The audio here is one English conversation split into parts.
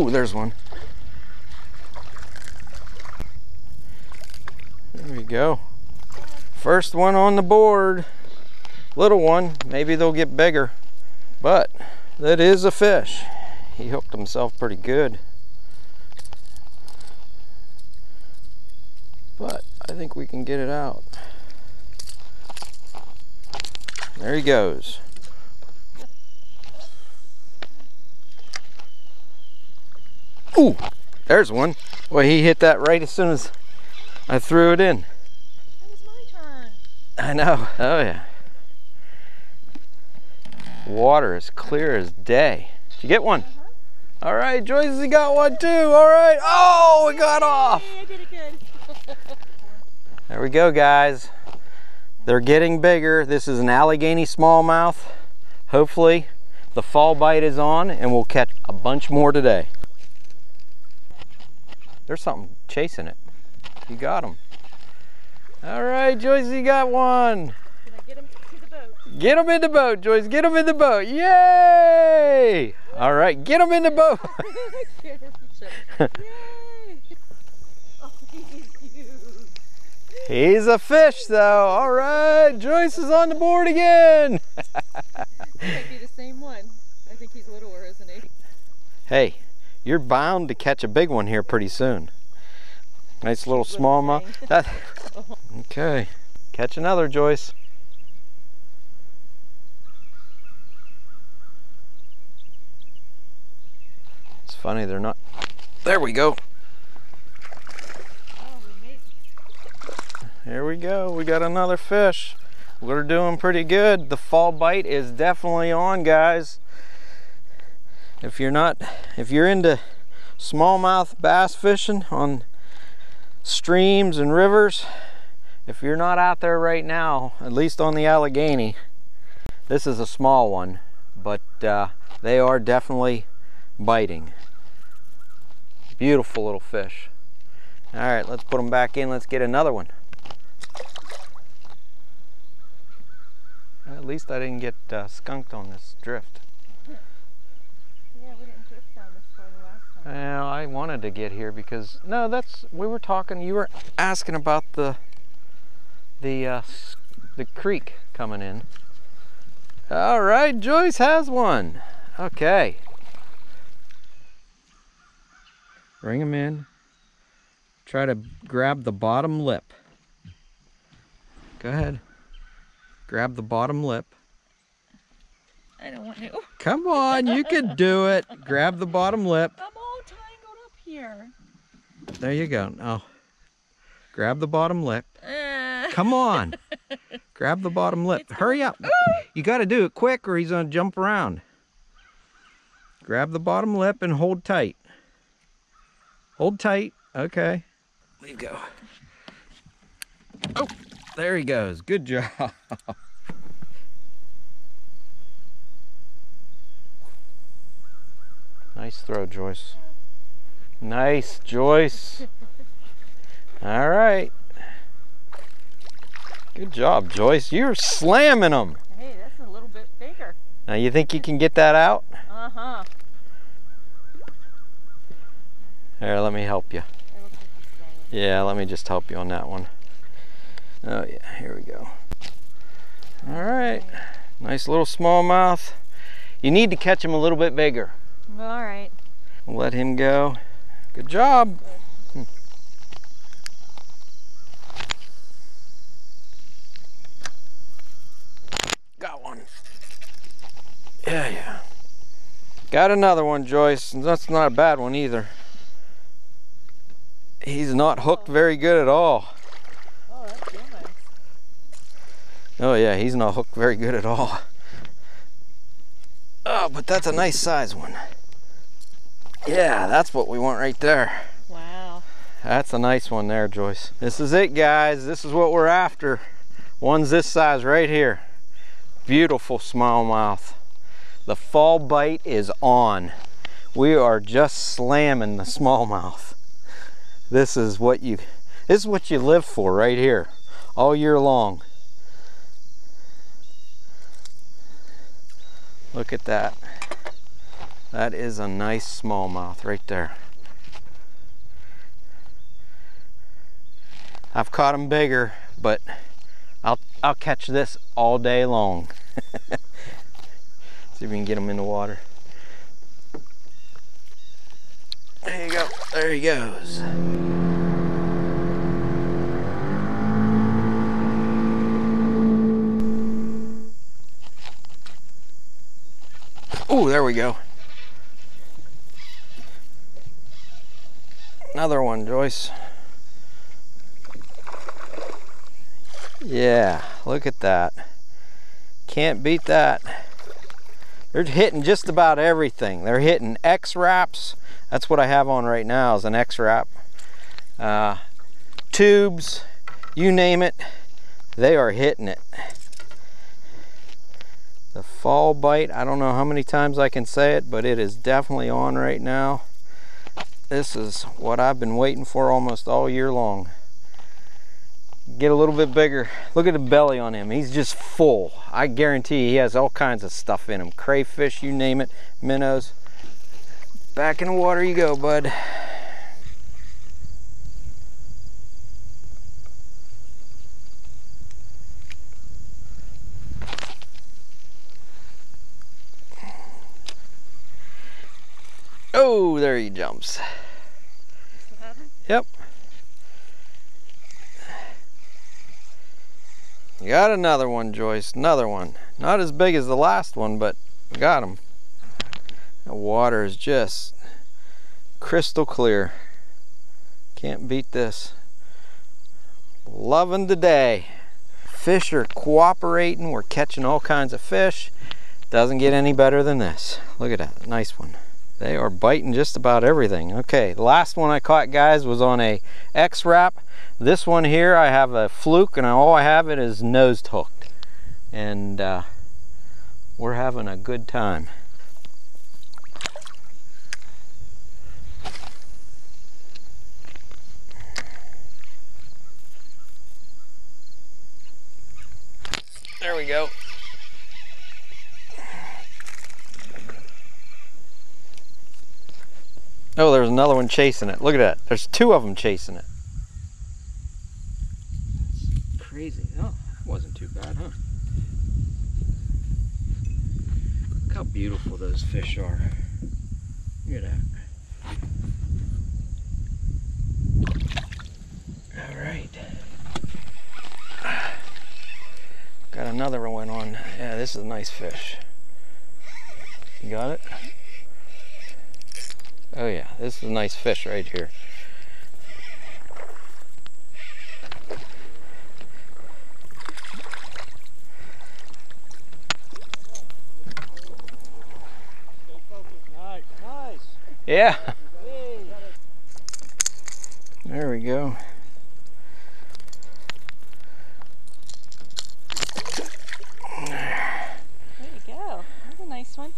Oh, there's one. There we go. First one on the board. Little one. Maybe they'll get bigger. But that is a fish. He hooked himself pretty good. But I think we can get it out. There he goes. Ooh, there's one. Well, he hit that right as soon as I threw it in. It was my turn. I know. Oh, yeah. Water is clear as day. Did you get one? Uh-huh. All right, Joyce, you got one too. All right. Oh, it got off. Hey, I did it good. There we go, guys. They're getting bigger. This is an Allegheny smallmouth. Hopefully, the fall bite is on and we'll catch a bunch more today. There's something chasing it. You got him. All right, Joyce, you got one. Get him to the boat? Get him in the boat, Joyce. Get him in the boat. Yay! All right, get him in the boat. Yay! Oh, he's huge. He's a fish, though. All right, Joyce is on the board again. Might be the same one. I think he's littler, isn't he? Hey, you're bound to catch a big one here pretty soon. Nice little smallmouth. That. Okay, catch another, Joyce. It's funny they're not. There we go. Oh, Here we go. We got another fish. We're doing pretty good. The fall bite is definitely on, guys. If you're not, if you're into smallmouth bass fishing on streams and rivers, if you're not out there right now, at least on the Allegheny, this is a small one, but uh, they are definitely biting. Beautiful little fish. All right, let's put them back in. Let's get another one. At least I didn't get uh, skunked on this drift. The last time. Well, I wanted to get here because no, that's we were talking. You were asking about the the uh, the creek coming in. All right, Joyce has one. Okay. Bring him in. Try to grab the bottom lip. Go ahead. Grab the bottom lip. I don't want to. Come on, you can do it. Grab the bottom lip. I'm all tangled up here. There you go. Oh. grab the bottom lip. Uh, Come on. grab the bottom lip. Hurry up. You got to do it quick or he's going to jump around. Grab the bottom lip and hold tight. Hold tight. Okay. Leave go. Oh, there he goes. Good job. Nice throw, Joyce. Nice, Joyce. All right. Good job, Joyce. You're slamming them. hey, that's a little bit bigger. Now, you think you can get that out? Uh huh. Here, let me help you. Yeah, let me just help you on that one. Oh, yeah, here we go. All right. Nice little smallmouth. You need to catch him a little bit bigger. All right. Let him go. Good job. Hmm. Got one. Yeah, yeah. Got another one, Joyce. and That's not a bad one either. He's not hooked very good at all. Oh, that's real nice. Oh yeah, he's not hooked very good at all. Oh, but that's a nice size one. Yeah, that's what we want right there. Wow. That's a nice one there, Joyce. This is it, guys. This is what we're after. One's this size right here. Beautiful smallmouth. The fall bite is on. We are just slamming the smallmouth. This is what you This is what you live for right here, all year long. Look at that. That is a nice smallmouth right there. I've caught them bigger, but I'll I'll catch this all day long. See if we can get them in the water. There you go. There he goes. Oh, there we go. Another one, Joyce. Yeah, look at that. Can't beat that. They're hitting just about everything. They're hitting X-wraps. That's what I have on right now is an X-wrap. Uh, tubes, you name it, they are hitting it. The fall bite, I don't know how many times I can say it, but it is definitely on right now. This is what I've been waiting for almost all year long. Get a little bit bigger. Look at the belly on him. He's just full. I guarantee he has all kinds of stuff in him. Crayfish, you name it, minnows. Back in the water you go, bud. Oh, there he jumps. Yep. You got another one, Joyce. Another one. Not as big as the last one, but got him. The water is just crystal clear. Can't beat this. Loving the day. Fish are cooperating. We're catching all kinds of fish. Doesn't get any better than this. Look at that. Nice one. They are biting just about everything. Okay, the last one I caught, guys, was on a X-Wrap. This one here, I have a fluke, and all I have it is nose hooked. And uh, we're having a good time. There we go. Oh, there's another one chasing it. Look at that. There's two of them chasing it. That's Crazy. Oh, that wasn't too bad, huh? Look how beautiful those fish are. Look at that. All right. Got another one on. Yeah, this is a nice fish. You got it? Oh yeah, this is a nice fish right here. Nice, nice. Yeah. There we go. There you go. That's a nice one.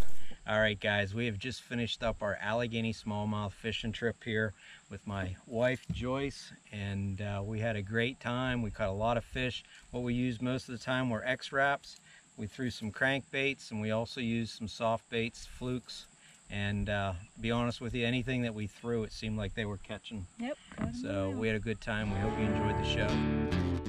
All right, guys, we have just finished up our Allegheny smallmouth fishing trip here with my wife, Joyce, and uh, we had a great time. We caught a lot of fish. What we used most of the time were X-Wraps. We threw some crankbaits, and we also used some soft baits, flukes, and uh, be honest with you, anything that we threw, it seemed like they were catching. Yep. So we had a good time. We hope you enjoyed the show.